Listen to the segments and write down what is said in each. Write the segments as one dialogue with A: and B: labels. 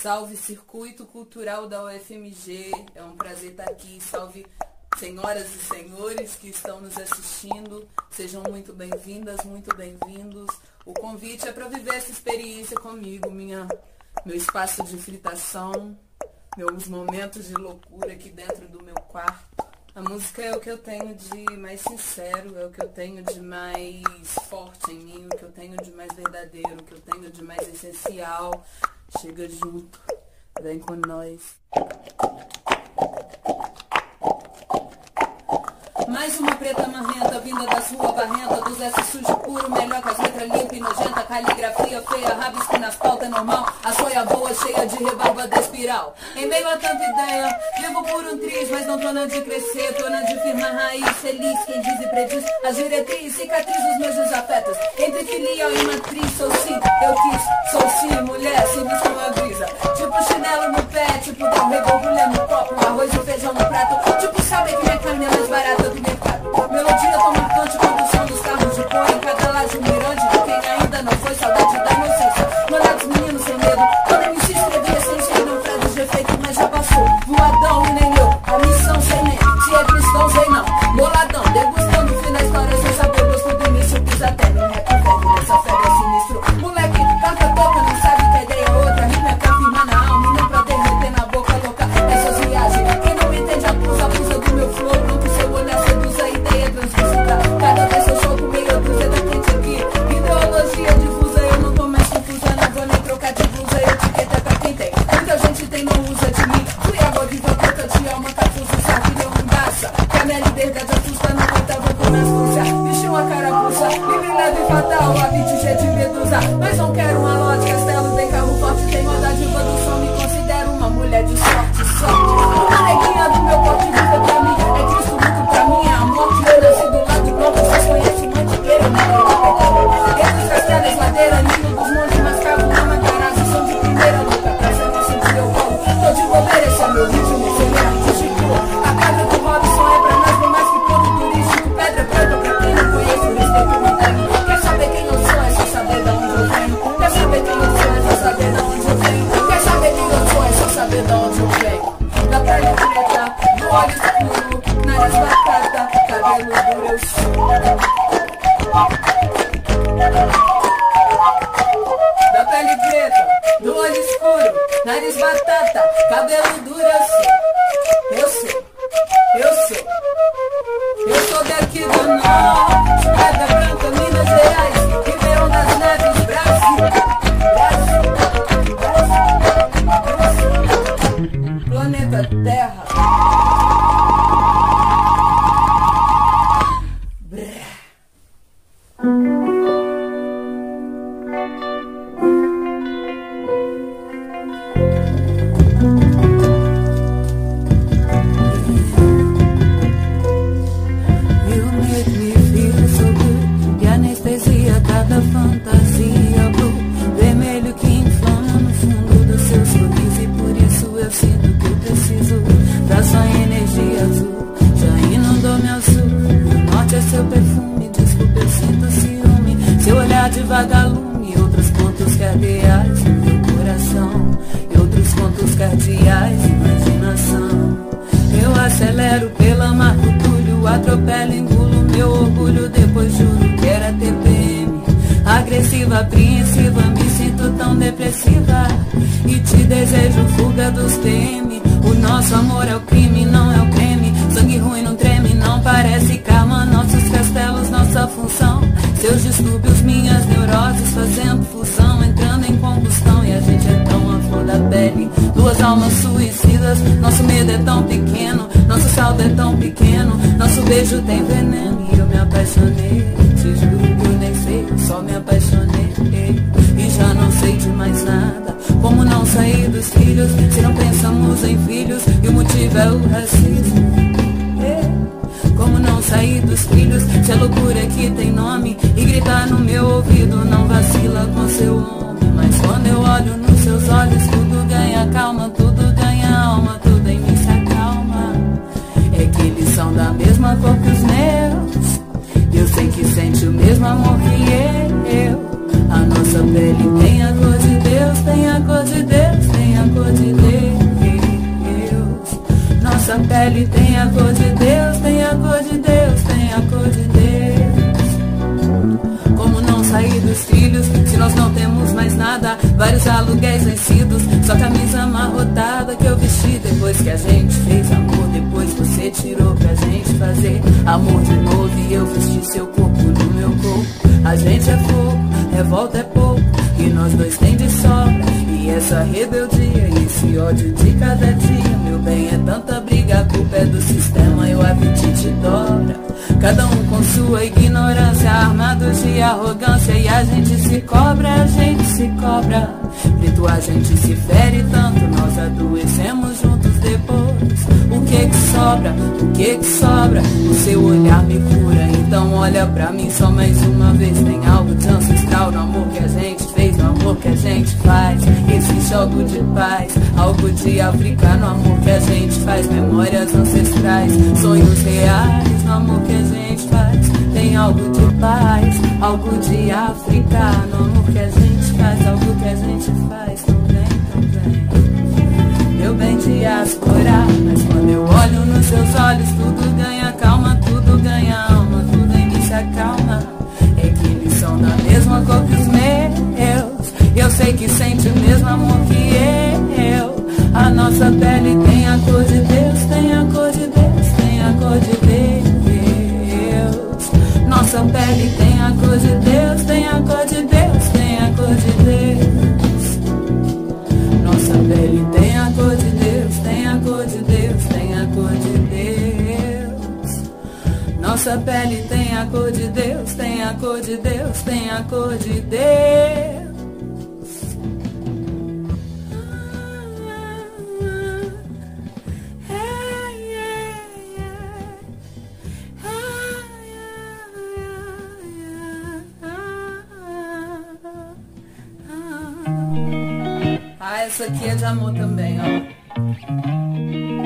A: Salve Circuito Cultural da UFMG. É um prazer estar aqui. Salve senhoras e senhores que estão nos assistindo. Sejam muito bem-vindas, muito bem-vindos. O convite é para viver essa experiência comigo, minha, meu espaço de fritação, meus momentos de loucura aqui dentro do meu quarto. A música é o que eu tenho de mais sincero, é o que eu tenho de mais forte em mim, o que eu tenho de mais verdadeiro, o que eu tenho de mais essencial. Chega junto, vem com nós. Mais uma preta marrenta vinda da sua barrenta, dos S sujo puro, melhor que as letras limpa e nojenta, caligrafia feia, rabisco nas pautas normal, a soia boa cheia de rebarba da espiral. Em meio a tanta ideia, vivo por um triz, mas não tô na de crescer, tô na de firmar raiz, feliz, quem diz e prediz, as diretrizes, cicatriz os meus desafetos, entre filial e matriz, sou sim, eu quis, sou sim, mulher, simples como a brisa, tipo chinelo no pé, tipo dar um no copo, arroz e feijão no prato, tipo saber que minha carne é mais barata do mercado. Melodia tão marcante quando o som dos carros de pó em cada laje mirante de quem ainda não foi saudade da inocência. Molhados meninos sem medo, eu me se escrever sem ser não frase de mas já passou. Voadão
B: atropelo, engulo meu orgulho, depois juro que era TPM. Agressiva, apreensiva, me sinto tão depressiva. E te desejo fuga dos TM. O nosso amor é o crime, não é o creme. Sangue ruim não treme, não parece karma. Nossos castelos, nossa função. Seus distúrbios, minhas neuroses, fazendo fusão, entrando em combustão. E a gente é flor da pele. Duas almas suicidas, nosso medo é tão pequeno, nosso saldo é tão pequeno, nosso beijo tem veneno. E eu me apaixonei, te juro que eu nem sei, só me apaixonei. E já não sei de mais nada, como não sair dos filhos, se não pensamos em filhos, e o motivo é o racismo. Como não sair dos filhos, se a loucura que tem nome E gritar no meu ouvido, não vacila com seu homem mas quando eu olho nos seus olhos, tudo ganha calma, tudo ganha alma, tudo em mim se acalma. É que eles são da mesma cor que os meus. Eu sei que sente o mesmo amor que eu. A nossa pele tem a cor de Deus, tem a cor de Deus, tem a cor
A: de Deus. Nossa pele tem a cor de Deus, tem a cor de Deus, tem a cor de Deus.
B: Vários aluguéis vencidos, só camisa amarrotada que eu vesti depois que a gente fez amor. Depois você tirou pra gente fazer amor de novo e eu vesti seu corpo no meu corpo. A gente é fogo, revolta é pouco e nós dois tem de sobra. E essa rebeldia e esse ódio de cada dia, meu bem, é tanta briga, a culpa é do sistema e o apetite dobra. Cada um com sua ignorância, armados de arrogância. E a gente se cobra, a gente se cobra. Preto, a gente se fere tanto, nós adoecemos juntos depois. O que que sobra? O que que sobra? O seu olhar me cura, então olha pra mim só mais uma vez. Tem algo de ancestral no amor que a gente fez, no amor que a gente faz. Existe algo de paz, algo de africano, amor que a gente faz. Memórias ancestrais, sonhos reais, no amor que a gente faz. Tem algo de paz, algo de africano, amor que a gente faz, algo que a gente faz também, também. Meu bem diáspora, mas quando eu olho nos seus olhos, tudo ganha calma, tudo ganha alma, tudo em mim se acalma. É que eles são da mesma cor que os meus. Eu sei que sente o mesmo amor que eu. A nossa pele tem a cor de Deus, Nossa pele tem a cor de Deus, tem a cor de Deus, tem a cor de Deus. Nossa pele tem a cor de Deus, tem a cor de Deus, tem a cor de Deus. Nossa pele tem a cor de Deus, tem a cor de Deus, tem a cor de Deus.
A: Essa aqui é de amor também, ó.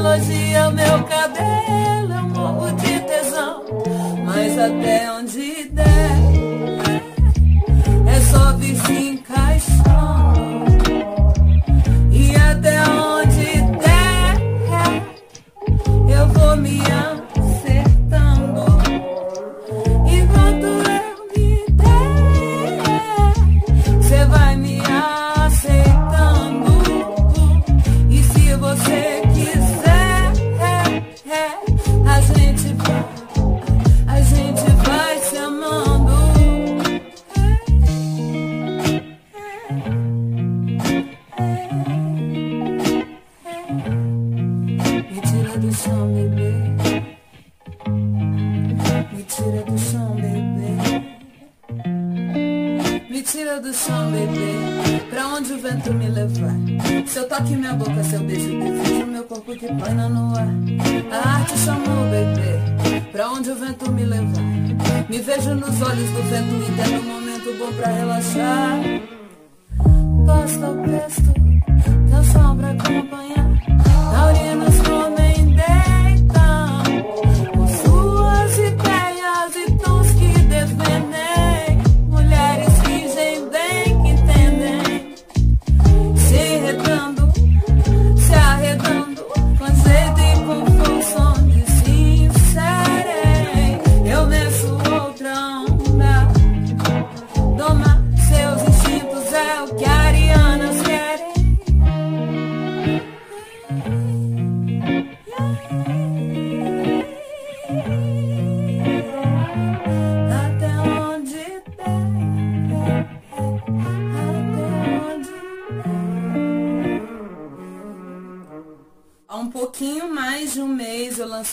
B: Elogia meu cabelo, eu morro de tesão. Mas até onde der, do chão, bebê. Me tira do chão, bebê. Me tira do chão, bebê. Pra onde o vento me levar? Seu toque, minha boca, seu beijo, desejo meu corpo que plana no ar. A arte chamou, bebê. Pra onde o vento me levar? Me vejo nos olhos do vento, entendo um momento bom pra relaxar. Posta o texto, canção pra acompanhar. Taurinos comem Yeah.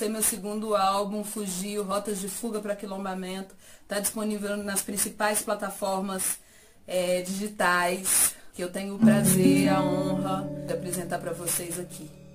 B: Lancei meu segundo álbum, Fugio, Rotas de Fuga para Quilombamento. Está disponível nas principais plataformas é, digitais, que eu tenho o prazer a honra de apresentar para vocês aqui.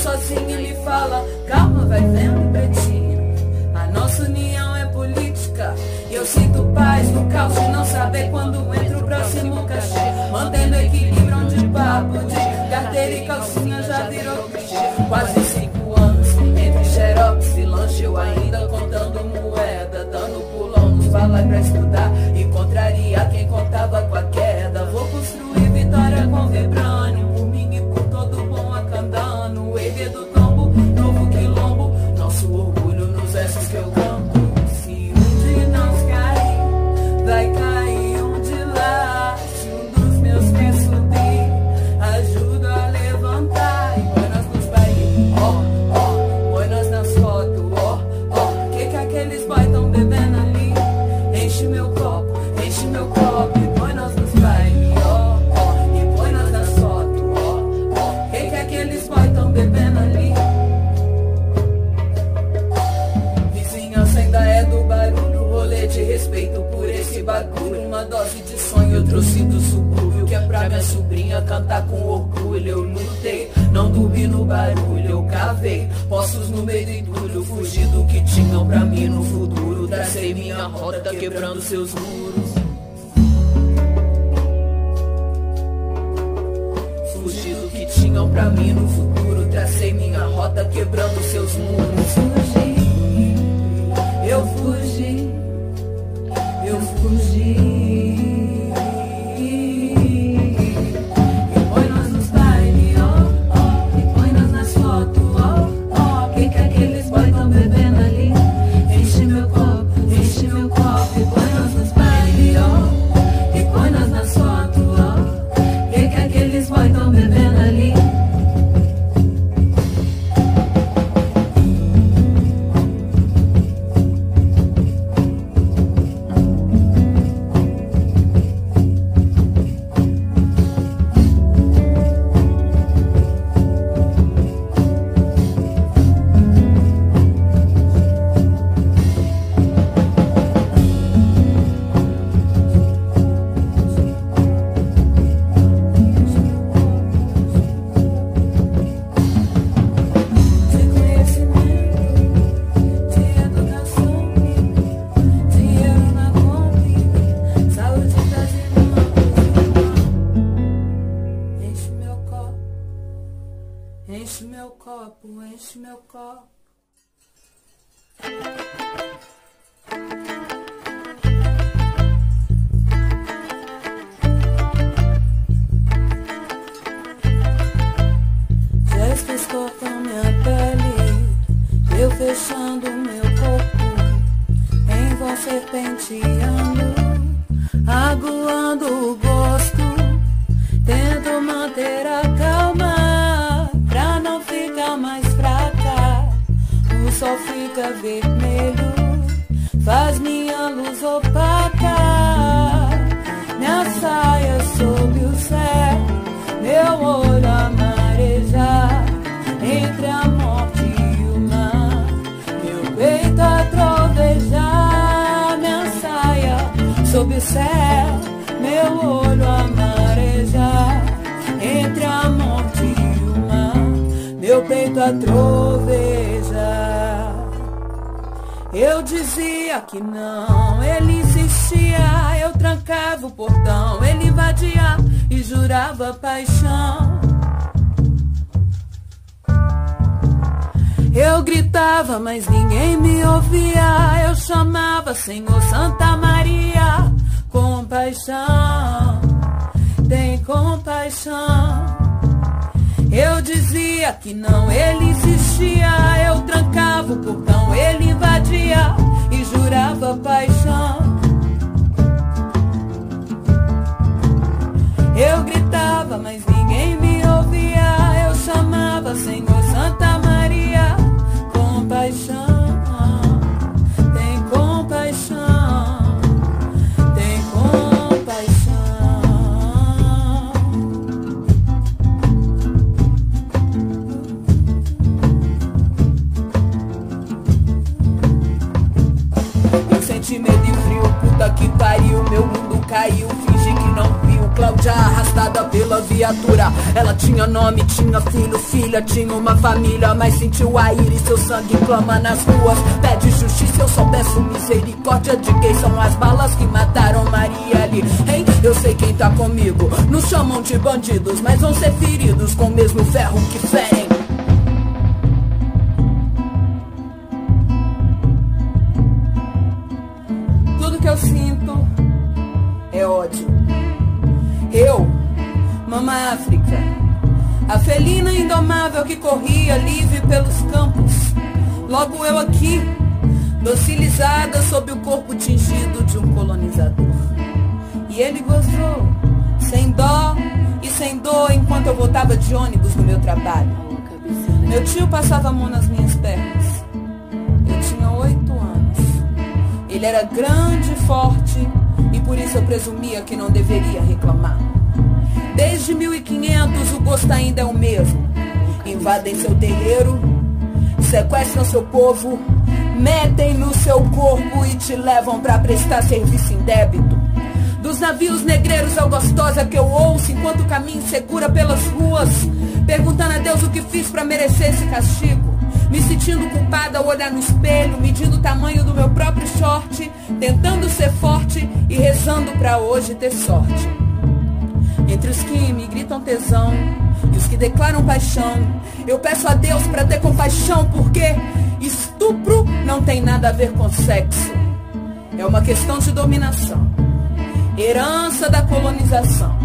B: sozinho e lhe fala: Calma, vai vendo, pretinho. A nossa união é política. E eu sinto
A: paz no caos de não saber quando entra o próximo cachê. Mantendo equilíbrio onde papo de carteira e calcinha já virou clichê. Quase cinco anos entre xerox e lanche, eu ainda contando moeda, dando pulão nos falar pra estudar. roda quebrando
B: seus muros. Eu fugi, eu fugi. Gestos cortam minha pele, eu fechando meu corpo, em vão serpenteando, aguando o vermelho, faz minha luz opaca, minha saia sob o céu, meu olho a marejar entre a morte e o mar, meu peito a trovejar, minha saia sob o céu, meu olho a marejar entre a morte e o mar, meu peito a trovejar. Eu dizia que não, ele insistia, eu trancava o portão, ele invadia e jurava paixão. Eu gritava, mas ninguém me ouvia. Eu chamava Senhor Santa Maria, compaixão, tem compaixão. Eu dizia que não, ele insistia. Eu trancava o portão, ele invadia e jurava paixão. Eu gritava, mas ninguém me ouvia. Eu chamava Senhor tinha nome, tinha filho, filha, tinha uma família, mas sentiu a ira e seu sangue clama nas ruas. Pede justiça, eu só peço misericórdia de quem são as balas que mataram Marielle. Hein? Eu sei quem tá comigo. Nos chamam de bandidos, mas vão ser feridos com o mesmo ferro que ferem. Tudo que eu sinto é ódio. Eu, Mama África, a felina indomável que corria livre pelos campos. Logo eu aqui, docilizada sob o corpo tingido de um colonizador. E ele gozou, sem dó e sem dor, enquanto eu voltava de ônibus no meu trabalho. Meu tio passava a mão nas minhas pernas. Eu tinha oito anos. Ele era grande e forte, e por isso eu presumia que não deveria reclamar. Desde 1500 o gosto ainda é o mesmo. Invadem seu terreiro, sequestram seu povo, metem no seu corpo e te levam para prestar serviço em débito. Dos navios negreiros ao gostosa que eu ouço enquanto caminho segura pelas ruas, perguntando a Deus o que fiz para merecer esse castigo. Me sentindo culpada ao olhar no espelho, medindo o tamanho do meu próprio short, tentando ser forte e rezando para hoje ter sorte. Entre os que me gritam tesão e os que declaram paixão, eu peço a Deus para ter compaixão, porque estupro não tem nada a ver com sexo. É uma questão de dominação, herança da colonização.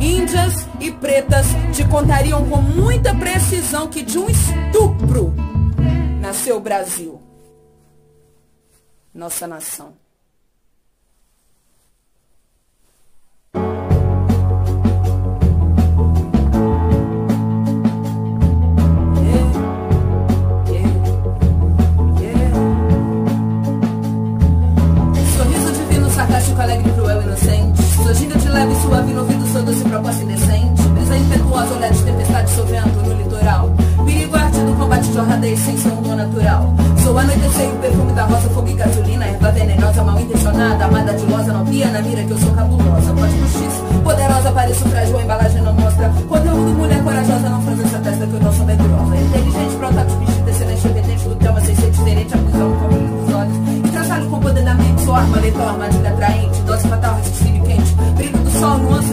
B: Índias e pretas te contariam com muita precisão que de um estupro nasceu o Brasil, nossa nação.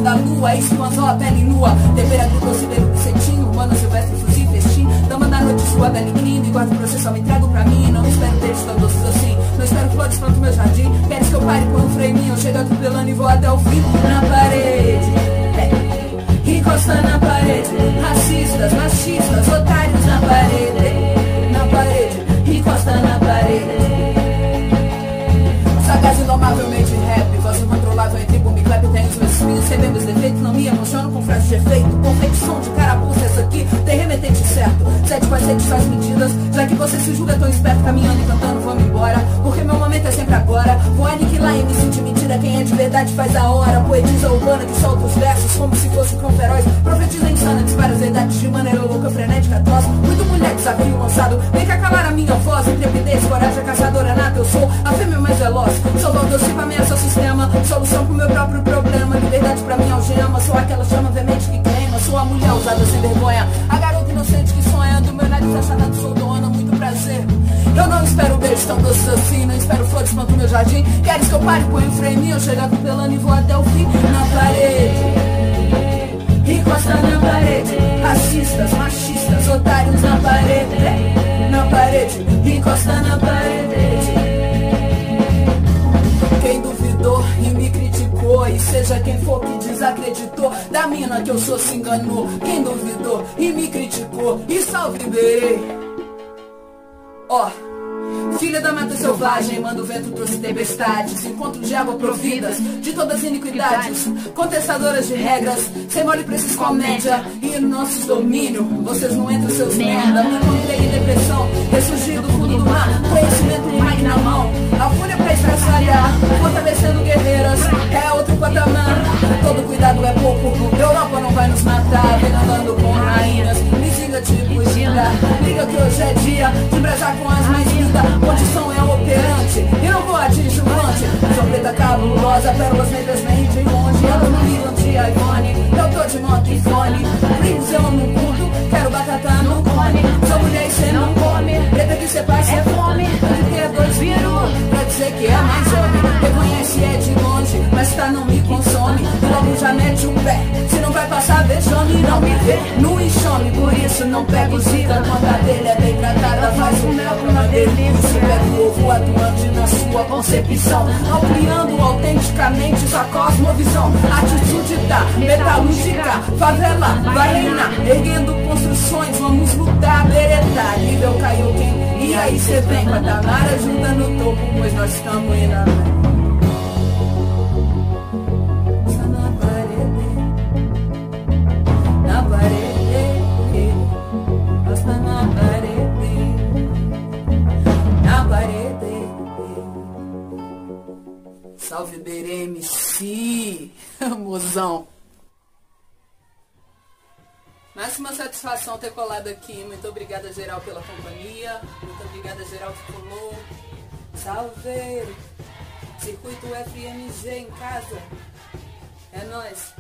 B: Da lua, isso anzol, a pele nua. Temperatura, considero bucetinho, humano, silvestre, fuzil, festim.
A: guarda lindo e guarda o processo, me trago pra mim. Não espero beijos tão doces assim. Não espero flores pronto meu jardim. Queres que eu pare por um freio Eu chego atropelando e vou até o fim. Na parede. É. Encosta na parede. Racistas, machistas, otários na parede. Na parede. Encosta na parede. Sagaz indomavelmente rap. Clap. Tenho os meus espinhos, sem meus defeitos. Não me emociono com frases de efeito. Confecção de carapuça, remetente certo. Sete com as faz medidas. Já que você se julga tão esperto, caminhando e cantando, vamos embora. Porque meu momento é sempre agora. Vou aniquilar e me sentir mentira. Quem é de verdade faz a hora. Poetisa urbana que solta os versos como se fosse com feroz. Profetiza insana, dispara as verdades de maneira louca, frenética, atroz. Muito mulher, desafio lançado. Vem cá calar a minha voz. Intrepidez, coragem, caçadora nata. Eu sou a fêmea mais veloz. Sou pra ameaça o sistema. Solução pro meu próprio problema. Liberdade pra minha algema. Sou aquela chama veemente que queima. Sou a mulher usada sem vergonha. A inocente que sonha. Do meu nariz achado, sou dona. Muito prazer. Eu não espero beijo tão doce assim. Não espero flores planto meu jardim. Queres que eu pare, põe em frame. Eu chego atropelando e vou até o fim. Na parede. Encosta na parede, racistas, machistas, otários na parede, na parede, encosta na parede. E seja quem for que desacreditou Da mina que eu sou se enganou Quem duvidou e me criticou E salve bem Ó oh. Filha da mata selvagem, manda o vento trouxe tempestades Encontros de água providas de todas as iniquidades Contestadoras de regras, sem mole pra esses comédia E no nosso domínio, vocês não entram seus merda Encontrei em depressão, ressurgir do fundo do mar Conhecimento de mic na mão, a fúria pra estraçalhar Fortalecendo guerreiras, é outro patamar. Todo cuidado é pouco, Europa não vai nos matar. Vem andando com rainhas, me diga tipo gira Liga que hoje é dia de brejar com as mais lindas. Condição é operante E não vou adjuvante Sou preta cabulosa, pérolas negras vem de longe. Ando no Milan de iPhone Eu tô de moto e fone. Brinks eu no no enxome Por isso não pego zica Quando a dele é bem tratada Faz o mel uma delícia. Super ovo atuante na sua concepção Ampliando autenticamente sua cosmovisão. Atitude da metalúrgica Favela vai reinar Erguendo construções, vamos lutar Bereta, nível caiu quem E aí cê vem, patamar ajuda no topo Pois nós estamos indo mozão. Máxima satisfação ter colado aqui. Muito obrigada, geral, pela companhia. Muito obrigada, geral, que colou. Salve! Circuito FMG em casa. É nóis.